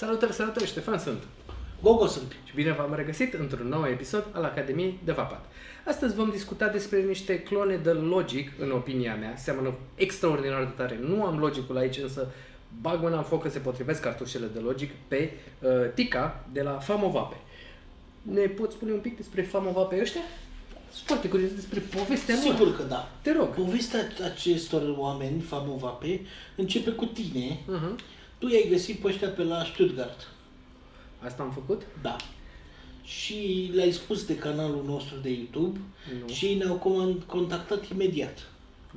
Salutări, salutări, Ștefan sunt. Gogo sunt. Și bine v-am regăsit într-un nou episod al Academiei de Vapat. Astăzi vom discuta despre niște clone de Logic, în opinia mea. Seamănă extraordinar de tare. Nu am Logicul aici, însă bag mâna în foc că se potrivesc cartușele de Logic pe uh, Tica de la Famovape. Ne poți spune un pic despre Famovape ăștia? Sunt foarte curios despre povestea lor. Sigur că da. Te rog. Povestea acestor oameni, Famovape, începe cu tine. Uh-huh. Tu i-ai găsit pe ăștia pe la Stuttgart. Asta am făcut? Da. Și le-ai spus de canalul nostru de YouTube Nu. și ei ne-au comand- contactat imediat.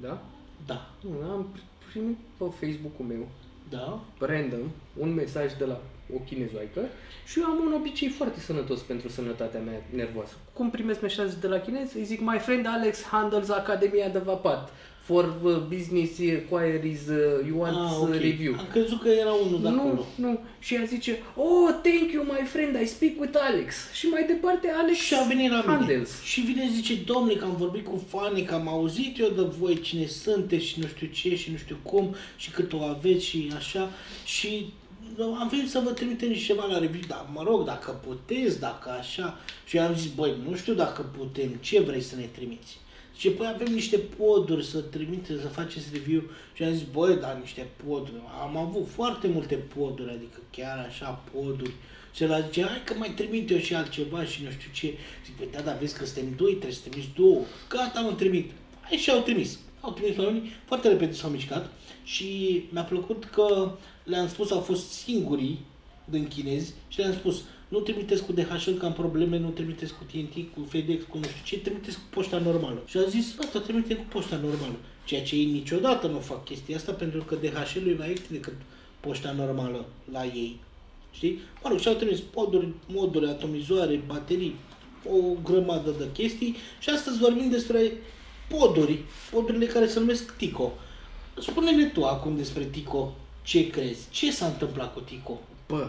Da? Da. Nu, am primit pe Facebook-ul meu Da? random un mesaj de la o chinezoaică și eu am un obicei foarte sănătos pentru sănătatea mea nervoasă. Cum primesc mesaje de la chinezi, îi zic My friend Alex handles Academia de Vapat for uh, business inquiries, uh, you want Ah, uh, ok. review. Am crezut că era unul de acolo. Nu, nu. Și ea zice, oh, thank you, my friend, I speak with Alex. Și mai departe, Alex Și a venit la mine. handles. Și vine zice, domnule, că am vorbit cu fanii, că am auzit eu de voi cine sunteți și nu știu ce și nu știu cum și cât o aveți și așa. Și nu, am venit să vă trimitem niște ceva la review, dar mă rog, dacă puteți, dacă așa. Și eu am zis, băi, nu știu dacă putem, ce vrei să ne trimiți? Și păi avem niște poduri să trimite, să faceți review. Și am zis, băi, dar niște poduri. Am avut foarte multe poduri, adică chiar așa poduri. Și el zice, hai că mai trimit eu și altceva și nu știu ce. Zic, păi da, dar vezi că suntem doi, trebuie să trimiți două. Gata, mă trimit. Hai și au trimis. Au trimis la unii, foarte repede s-au mișcat și mi-a plăcut că le-am spus, au fost singurii din chinezi și le-am spus, nu trimiteți cu DHL că am probleme, nu trimiteți cu TNT, cu FedEx, cu nu știu ce, trimiteți cu poșta normală. Și a zis, gata, trimitem cu poșta normală. Ceea ce ei niciodată nu fac chestia asta pentru că DHL-ul e mai ieftin decât poșta normală la ei. Știi? Mă rog, și-au trimis poduri, moduri, atomizoare, baterii, o grămadă de chestii și astăzi vorbim despre poduri, podurile care se numesc Tico. Spune-ne tu acum despre Tico, ce crezi? Ce s-a întâmplat cu Tico? Bă,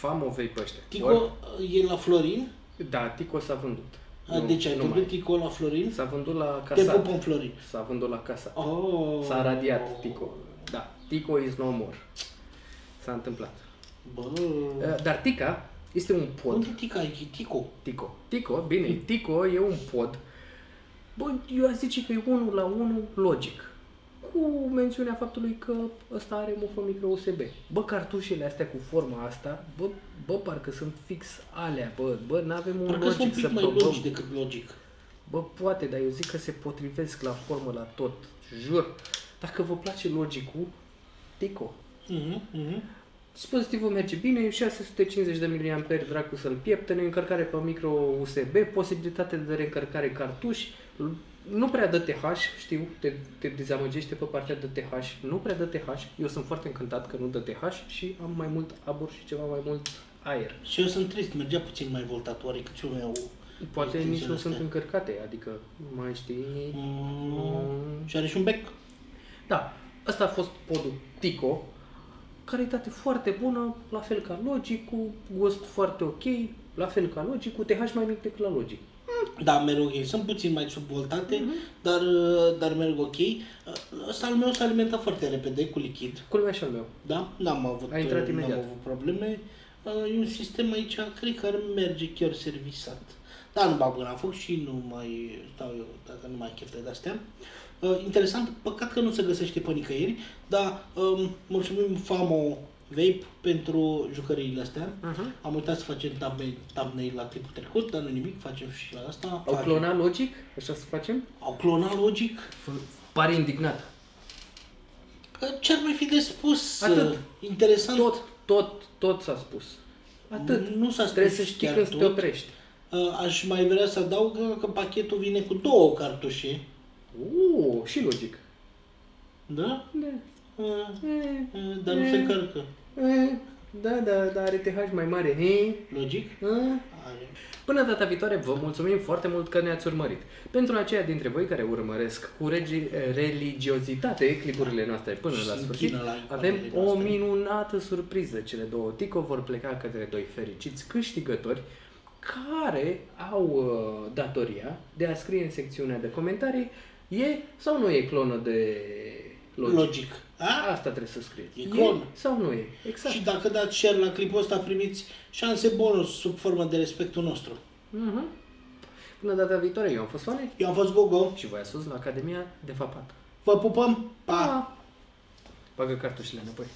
famovei pe ăștia. Tico Ori- e la Florin? Da, Tico s-a vândut. A, deci ai nu vândut mai. Tico la Florin? S-a vândut la Te casa. pupă în Florin. S-a vândut la casa. Oh. S-a radiat Tico. Da, Tico is no more. S-a întâmplat. Bă, Uh, Dar Tica este un pod. unde Tica e? Tico. Tico. Tico, bine, Tico e un pod. Bă, eu aș zice că e unul la unul logic. Cu mențiunea faptului că ăsta are mufă micro USB. Bă, cartușele astea cu forma asta, bă, bă parcă sunt fix alea, bă, bă, n-avem un Parcă sunt un logic să pic mai probăm. logic decât logic. Bă, poate, dar eu zic că se potrivesc la formă, la tot. Jur. Dacă vă place logicul, Tico. Mhm, mhm. Dispozitivul merge bine, 650 de mAh, dracu să-l pieptene, încărcare pe micro USB, posibilitate de reîncărcare cartuși, nu prea dă TH, știu, te, te dezamăgește pe partea de TH, nu prea dă TH, eu sunt foarte încântat că nu dă TH și am mai mult abur și ceva mai mult aer. Și eu sunt trist, mergea puțin mai voltatoare cât eu meu. Poate Este nici nu zilele sunt astea. încărcate, adică mai știi... Mm, și are și un bec. Da, ăsta a fost podul Tico, calitate foarte bună, la fel ca Logic, cu gust foarte ok, la fel ca Logic, cu TH mai mic decât la Logic. Da, merg ok. Sunt puțin mai subvoltate, Mhm. dar, uh, dar merg ok. Uh, Ăsta al meu s-a alimentat foarte repede cu lichid. Culmea și al meu. Da? N-am avut, A intrat uh, n-am imediat. avut probleme. Uh, E un sistem aici, cred că ar merge chiar servisat. Da, nu bag mâna în foc și nu mai stau eu, dacă nu mai chef de astea. Uh, interesant, păcat că nu se găsește pe nicăieri, dar um, mulțumim Famo Vape pentru jucăriile astea. Uh-huh. Am uitat să facem thumbnail, thumbnail la clipul trecut, dar nu nimic, facem și la asta. Au Facem. clonat Logic? Așa să facem? Au clonat logic? Pare indignat. Că Ce-ar mai fi de spus? Atât. Uh, Interesant. Tot, tot, tot s-a spus. Atât. Nu s-a spus Trebuie să știi chiar când să te tot. oprești. Uh, Aș mai vrea să adaug că, că pachetul vine cu două cartușe. Uuu, și Logic. Da? Da. Uh, Eh, uh, Dar nu se încarcă. Eh, Da, da, da, are TH mai mare. Hei. Logic? Ah. Are. Până data viitoare, vă mulțumim foarte mult că ne-ați urmărit. Pentru aceia dintre voi care urmăresc cu regi- religiozitate clipurile noastre până Și la se sfârșit, închină la avem icoanele o noastre. minunată surpriză. Cele două Tico vor pleca către doi fericiți câștigători care au uh, datoria de a scrie în secțiunea de comentarii e sau nu e clonă de logic. logic. A? Asta trebuie să scrieți. E clon. sau nu e? Exact. Și dacă dați share la clipul ăsta, primiți șanse bonus sub formă de respectul nostru. Mhm. Până data viitoare, eu am fost Fane Eu am fost Gogo. și voi ați fost la Academia de Fapat. Vă pupăm. Pa! Pa! Bagă cartușile înapoi.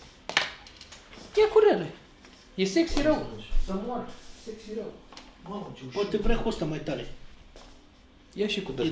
Ia cu rele. E sexy rău. Să mor. Sexy rău. Poate vrea cu ăsta mai tare. Ia și cu dă